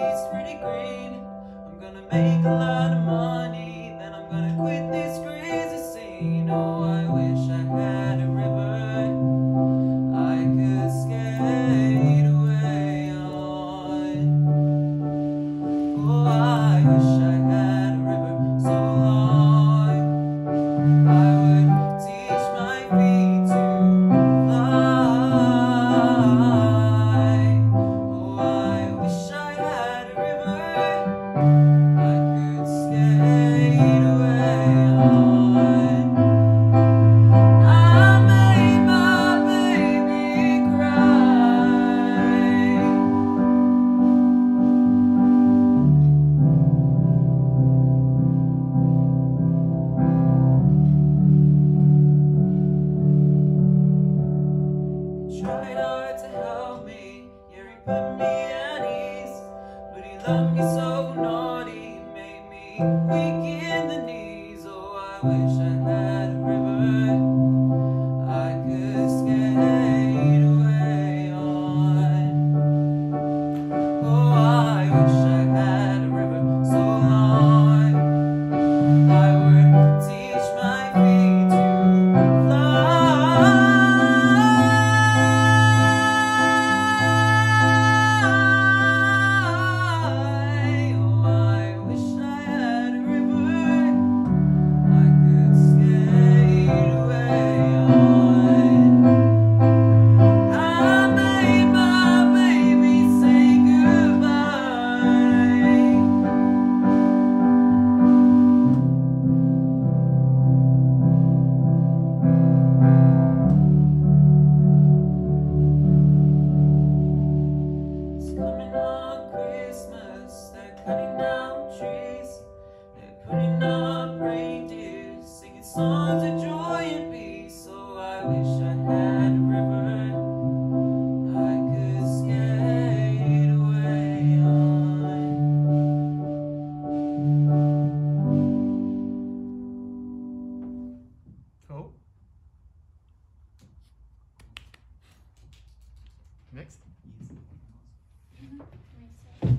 pretty green. I'm gonna make a lot of money, then I'm gonna quit this. put me at ease. But he loved me so naughty, made me weak in the knees. Oh, I wish I had a river. Next. Mm-hmm.